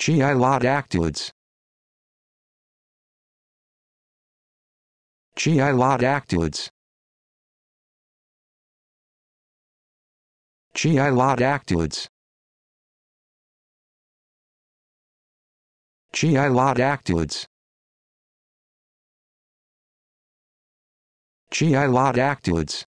Chiilodactylids. Chiilodactylids. Chiilodactylids. Chiilodactylids. Chiilodactylids.